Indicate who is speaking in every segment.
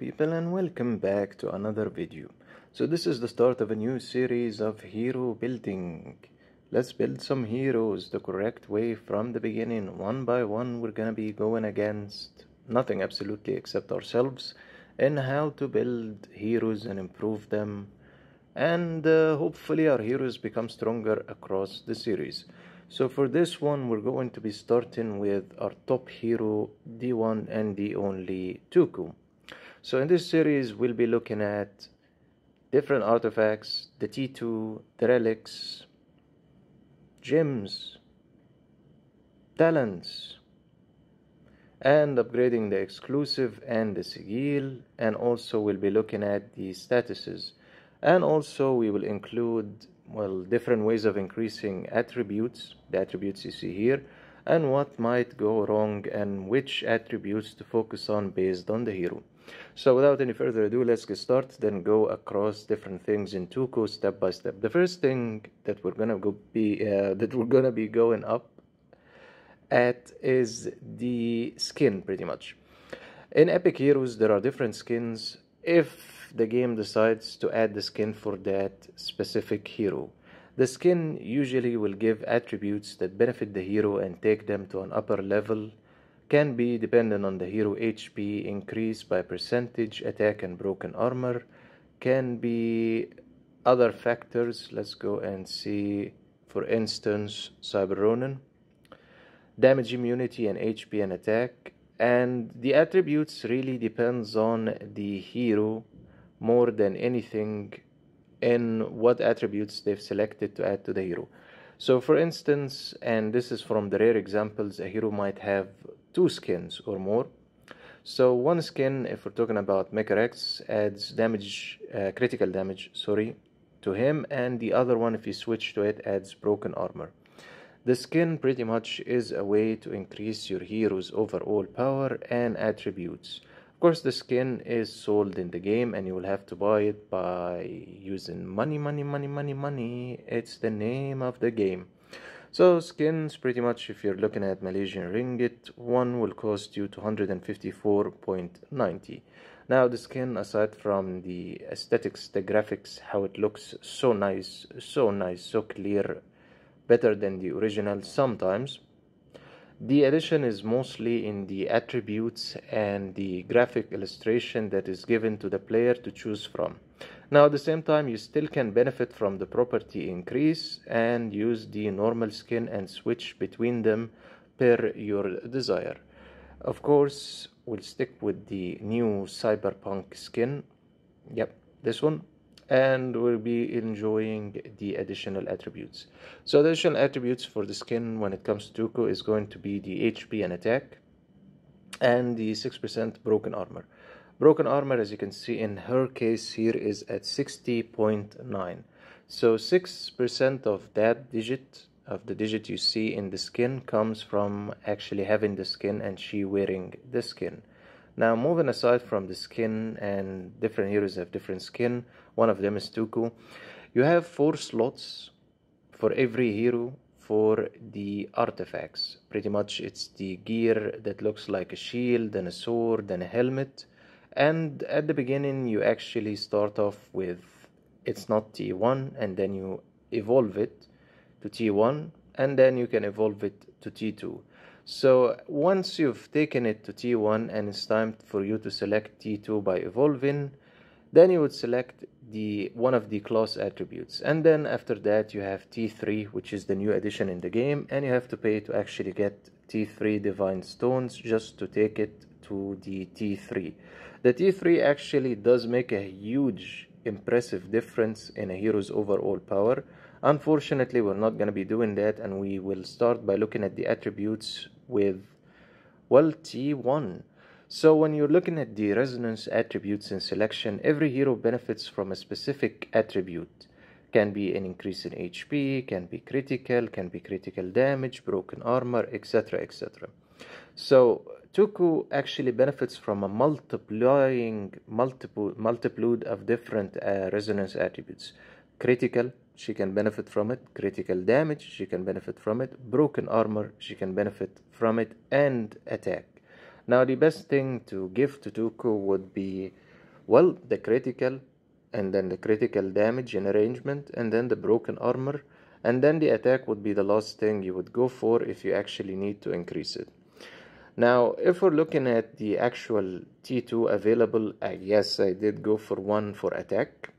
Speaker 1: people and welcome back to another video. So this is the start of a new series of hero building. Let's build some heroes the correct way from the beginning. One by one we're gonna be going against nothing absolutely except ourselves and how to build heroes and improve them and uh, hopefully our heroes become stronger across the series. So for this one we're going to be starting with our top hero the one and the only Toku. So in this series we'll be looking at different artifacts, the T2, the relics, gems, talents, and upgrading the exclusive and the sigil. And also we'll be looking at the statuses. And also we will include well different ways of increasing attributes the attributes you see here and what might go wrong and which attributes to focus on based on the hero so without any further ado let's get started then go across different things in Toku step by step. The first thing that we're gonna go be uh, that we're gonna be going up at is the skin pretty much. In epic heroes there are different skins if the game decides to add the skin for that specific hero. The skin usually will give attributes that benefit the hero and take them to an upper level can be dependent on the hero HP increase by percentage attack and broken armor. Can be other factors. Let's go and see for instance Cyber Ronin. Damage immunity and HP and attack. And the attributes really depends on the hero more than anything in what attributes they've selected to add to the hero. So for instance and this is from the rare examples a hero might have two skins or more so one skin if we're talking about Mecharax adds damage uh, critical damage sorry to him and the other one if you switch to it adds broken armor the skin pretty much is a way to increase your hero's overall power and attributes. Of course, the skin is sold in the game and you will have to buy it by using money, money, money, money, money. It's the name of the game. So skins pretty much if you're looking at Malaysian ringgit, one will cost you 254.90. Now the skin aside from the aesthetics, the graphics, how it looks so nice, so nice, so clear, better than the original sometimes. The addition is mostly in the attributes and the graphic illustration that is given to the player to choose from. Now at the same time you still can benefit from the property increase and use the normal skin and switch between them per your desire. Of course we'll stick with the new cyberpunk skin. Yep, this one and we'll be enjoying the additional attributes. So additional attributes for the skin when it comes to Toku is going to be the HP and attack and the 6% broken armor. Broken armor as you can see in her case here is at 60.9. So 6% of that digit of the digit you see in the skin comes from actually having the skin and she wearing the skin. Now moving aside from the skin and different heroes have different skin, one of them is Toku. You have four slots for every hero for the artifacts. Pretty much it's the gear that looks like a shield, and a sword, and a helmet. And at the beginning you actually start off with it's not T1 and then you evolve it to T1 and then you can evolve it to T2. So once you've taken it to T1 and it's time for you to select T2 by evolving, then you would select the one of the class attributes. And then after that you have T3, which is the new addition in the game, and you have to pay to actually get T3 Divine Stones just to take it to the T3. The T3 actually does make a huge impressive difference in a hero's overall power Unfortunately, we're not going to be doing that and we will start by looking at the attributes with, well, T1. So when you're looking at the resonance attributes in selection, every hero benefits from a specific attribute. Can be an increase in HP, can be critical, can be critical damage, broken armor, etc. etc. So Toku actually benefits from a multiplying multiple multitude of different uh, resonance attributes. Critical, she can benefit from it critical damage she can benefit from it broken armor she can benefit from it and attack now the best thing to give to Toku would be Well, the critical and then the critical damage in arrangement and then the broken armor and then the attack would be the last thing you would go for if you actually need to increase it. Now, if we're looking at the actual T2 available, uh, yes, I did go for one for attack.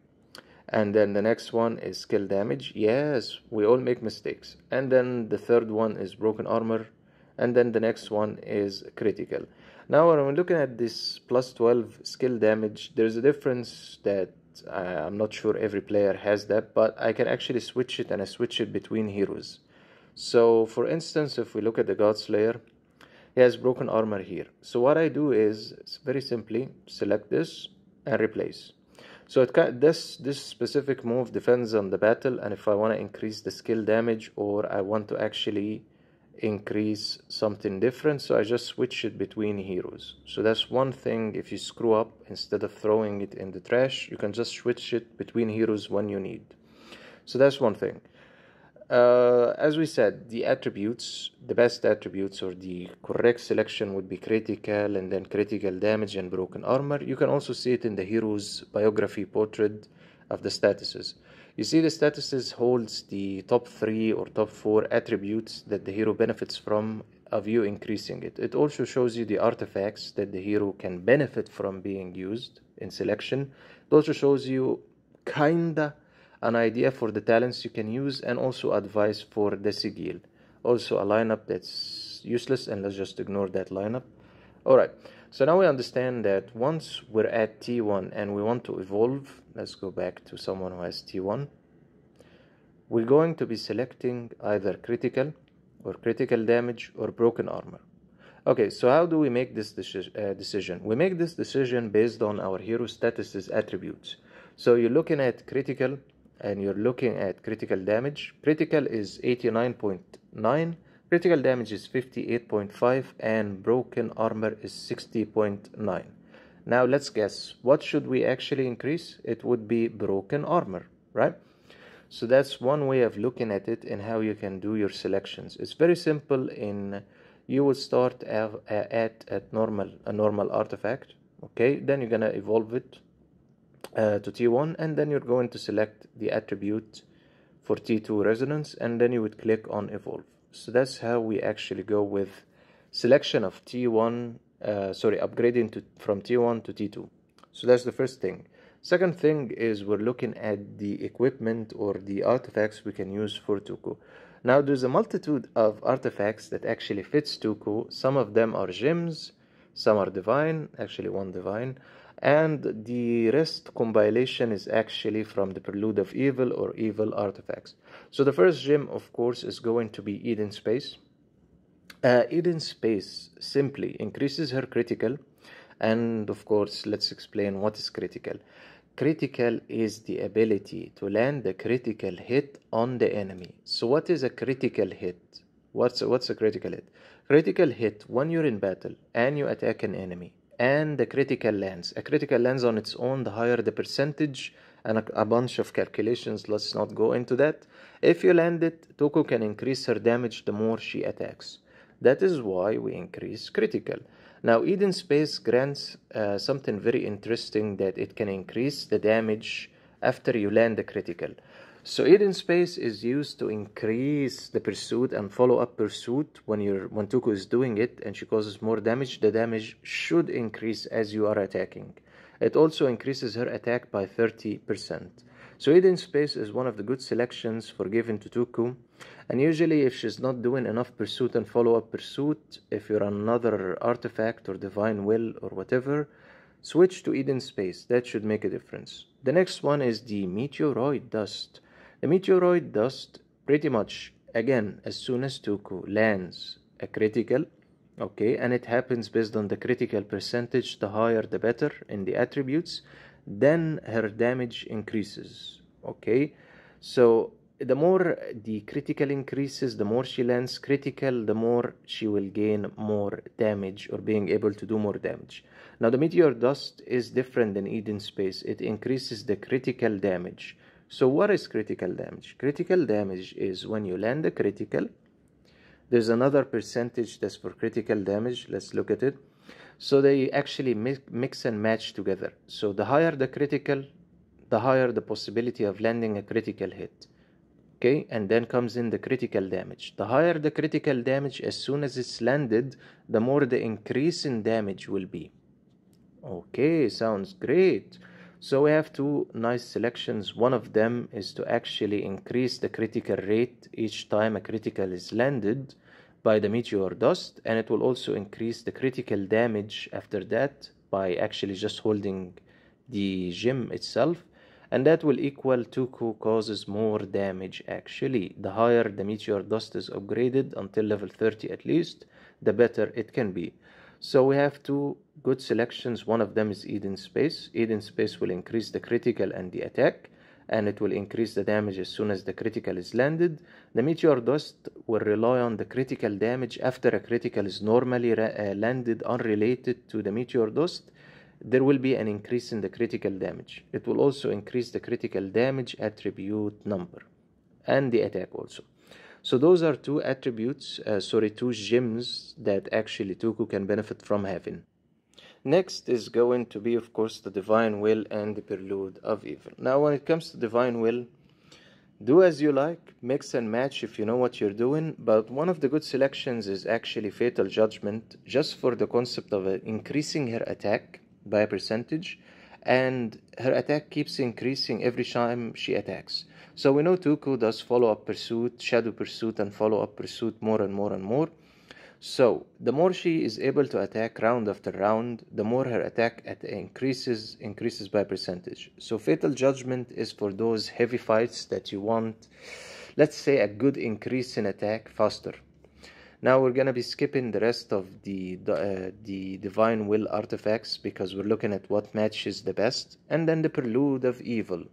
Speaker 1: And then the next one is skill damage. Yes, we all make mistakes. And then the third one is broken armor. And then the next one is critical. Now, when we're looking at this plus 12 skill damage, there's a difference that uh, I'm not sure every player has that, but I can actually switch it and I switch it between heroes. So, for instance, if we look at the God Slayer, he has broken armor here. So, what I do is very simply select this and replace. So it can, this this specific move depends on the battle and if I want to increase the skill damage or I want to actually increase something different so I just switch it between heroes so that's one thing if you screw up instead of throwing it in the trash you can just switch it between heroes when you need so that's one thing uh, as we said the attributes the best attributes or the correct selection would be critical and then critical damage and broken armor you can also see it in the hero's biography portrait of the statuses you see the statuses holds the top three or top four attributes that the hero benefits from of you increasing it. It also shows you the artifacts that the hero can benefit from being used in selection. It also shows you kinda an idea for the talents you can use and also advice for the sigil. Also a lineup that's useless and let's just ignore that lineup. Alright, so now we understand that once we're at T1 and we want to evolve, let's go back to someone who has T1. We're going to be selecting either critical or critical damage or broken armor. Okay, so how do we make this deci- uh, decision? We make this decision based on our hero status's attributes. So you're looking at critical and you're looking at critical damage. Critical is 89.9 Critical damage is 58.5 and broken armor is 60.9. Now let's guess, what should we actually increase? It would be broken armor, right? So that's one way of looking at it and how you can do your selections. It's very simple in you would start at, at, at normal a normal artifact, okay? Then you're gonna evolve it uh, to T1 and then you're going to select the attribute for T2 resonance and then you would click on evolve. So that's how we actually go with selection of T1 uh, sorry upgrading to from T1 to T2 so that's the first thing. Second thing is we're looking at the equipment or the artifacts we can use for Toku. Now there's a multitude of artifacts that actually fits Toku. Some of them are gems some are divine actually one divine and the rest compilation is actually from the Prelude of Evil or Evil artifacts. So the first gem, of course, is going to be Eden Space. Uh, Eden Space simply increases her critical, and of course, let's explain what is critical. Critical is the ability to land a critical hit on the enemy. So, what is a critical hit? What's what's a critical hit? Critical hit when you're in battle and you attack an enemy and the critical lands. A critical lands on its own, the higher the percentage, and a, a, bunch of calculations. Let's not go into that. If you land it, Toku can increase her damage the more she attacks. That is why we increase critical. Now, Eden Space grants uh, something very interesting that it can increase the damage after you land the critical. So Eden Space is used to increase the pursuit and follow up pursuit when you're when Toku is doing it and she causes more damage, the damage should increase as you are attacking. It also increases her attack by 30%. So Eden Space is one of the good selections for giving to Toku. And usually if she's not doing enough pursuit and follow up pursuit, if you're another artifact or divine will or whatever, switch to Eden Space. That should make a difference. The next one is the meteoroid dust. The meteoroid dust pretty much again as soon as Toku lands a critical okay and it happens based on the critical percentage the higher the better in the attributes then her damage increases okay? So the more the critical increases the more she lands critical the more she will gain more damage or being able to do more damage. Now the meteor dust is different than eden space. It increases the critical damage so what is critical damage? Critical damage is when you land a critical. There's another percentage that's for critical damage. Let's look at it. So they actually mix and match together. So the higher the critical, the higher the possibility of landing a critical hit. Okay, and then comes in the critical damage. The higher the critical damage, as soon as it's landed, the more the increase in damage will be. Okay, sounds great. So we have two nice selections. One of them is to actually increase the critical rate each time a critical is landed by the meteor dust, and it will also increase the critical damage after that by actually just holding the gem itself, and that will equal Toku causes more damage actually. The higher the meteor dust is upgraded until level 30 at least, the better it can be. So we have two good selections. One of them is Eden Space. Eden Space will increase the critical and the attack, and it will increase the damage as soon as the critical is landed. The Meteor Dust will rely on the critical damage after a critical is normally uh, landed unrelated to the Meteor Dust. There will be an increase in the critical damage. It will also increase the critical damage attribute number and the attack also. So those are two attributes, uh, sorry, two gems that actually Toku can benefit from having. Next is going to be, of course, the Divine Will and the Prelude of Evil. Now, when it comes to Divine Will, do as you like, mix and match if you know what you're doing, but one of the good selections is actually Fatal Judgment, just for the concept of uh, increasing her attack by a percentage, and her attack keeps increasing every time she attacks. So we know Toku does follow-up pursuit, shadow pursuit, and follow-up pursuit more and more and more. So the more she is able to attack round after round, the more her attack at increases increases by percentage. So fatal judgment is for those heavy fights that you want, let's say a good increase in attack faster. Now we're gonna be skipping the rest of the uh, the divine will artifacts because we're looking at what matches the best, and then the prelude of evil.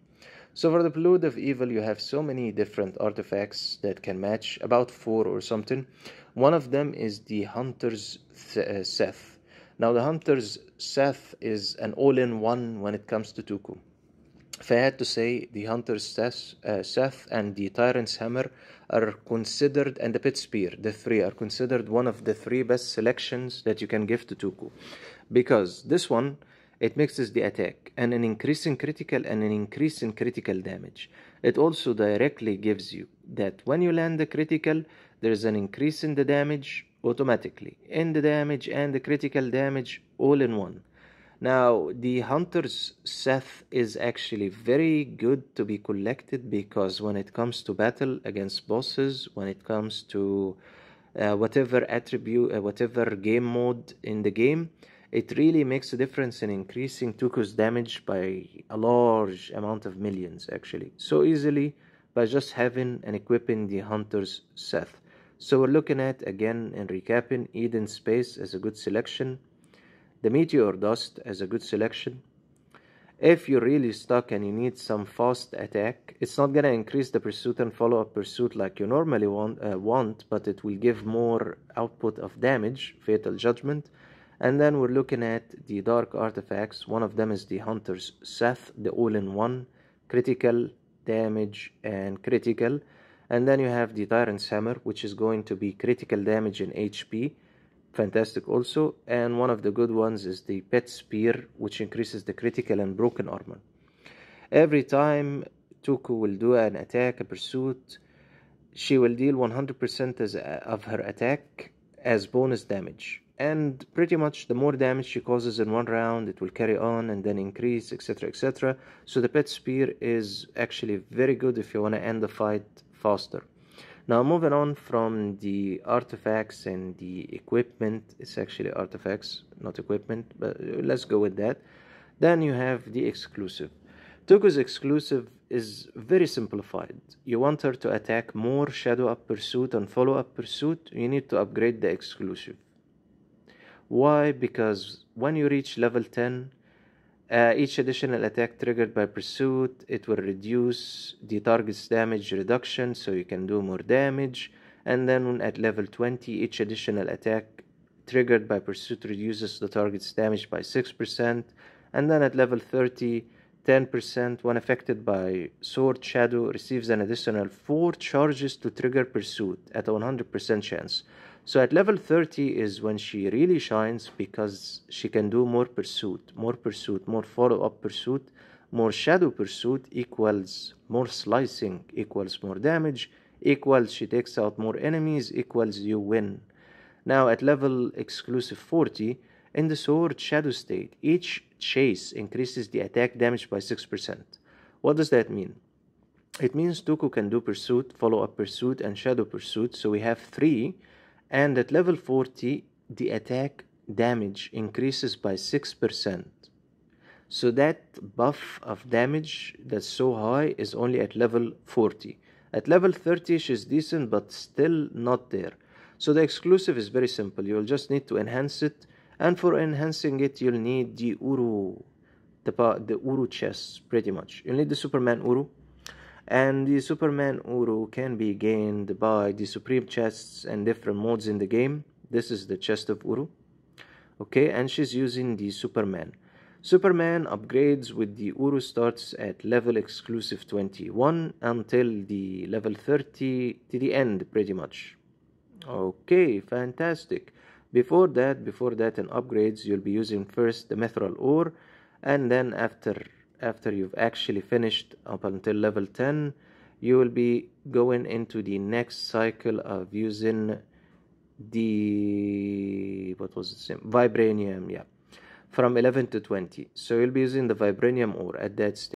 Speaker 1: So for the Prelude of Evil, you have so many different artifacts that can match, about four or something. One of them is the Hunter's uh, Seth. Now the Hunter's Seth is an all-in-one when it comes to Toku. If I had to say, the Hunter's Seth, uh, Seth and the Tyrant's Hammer are considered, and the Pit Spear, the three are considered one of the three best selections that you can give to Toku. Because this one it mixes the attack and an increase in critical and an increase in critical damage. It also directly gives you that when you land the critical, there is an increase in the damage automatically, in the damage and the critical damage all in one. Now, the Hunter's Seth is actually very good to be collected because when it comes to battle against bosses, when it comes to uh, whatever attribute, uh, whatever game mode in the game, it really makes a difference in increasing Toku's damage by a large amount of millions actually. So easily by just having and equipping the hunter's Seth. So we're looking at again and recapping Eden Space as a good selection. The Meteor Dust as a good selection. If you're really stuck and you need some fast attack it's not gonna increase the pursuit and follow-up pursuit like you normally want, uh, want but it will give more output of damage fatal judgment and then we're looking at the dark artifacts. One of them is the hunter's seth the all-in-one critical damage and critical. And then you have the tyrant's hammer which is going to be critical damage and hp fantastic also. And one of the good ones is the pet spear which increases the critical and broken armor. Every time toku will do an attack a pursuit she will deal 100% of her attack as bonus damage and pretty much the more damage she causes in one round it will carry on and then increase etc etc so the pet spear is actually very good if you want to end the fight faster now moving on from the artifacts and the equipment it's actually artifacts not equipment but uh, let's go with that then you have the exclusive Toku's exclusive is very simplified. You want her to attack more shadow up pursuit and follow up pursuit, you need to upgrade the exclusive. Why? Because when you reach level 10, uh, each additional attack triggered by pursuit, it will reduce the target's damage reduction so you can do more damage. And then at level 20, each additional attack triggered by pursuit reduces the target's damage by 6%. And then at level 30, 10% when affected by Sword Shadow receives an additional 4 charges to trigger pursuit at a 100% chance. So at level 30 is when she really shines because she can do more pursuit, more pursuit, more follow up pursuit, more shadow pursuit equals more slicing, equals more damage, equals she takes out more enemies, equals you win. Now at level exclusive 40, in the sword shadow state, each chase increases the attack damage by 6%. What does that mean? It means Toku can do pursuit, follow up pursuit, and shadow pursuit. So we have three, and at level 40, the attack damage increases by 6%. So that buff of damage that's so high is only at level 40. At level 30, she's decent, but still not there. So the exclusive is very simple. You'll just need to enhance it, and for enhancing it, you'll need the Uru, the, the Uru chest, pretty much. You'll need the Superman Uru, and the Superman Uru can be gained by the Supreme chests and different modes in the game. This is the chest of Uru. Okay, and she's using the Superman. Superman upgrades with the Uru starts at level exclusive 21 until the level 30 to the end pretty much. Okay, fantastic. Before that, before that in upgrades, you'll be using first the mithril ore and then after after you've actually finished up until level 10, you will be going into the next cycle of using the what was it vibranium yeah. From 11 to 20 so you'll be using the vibranium ore at that stage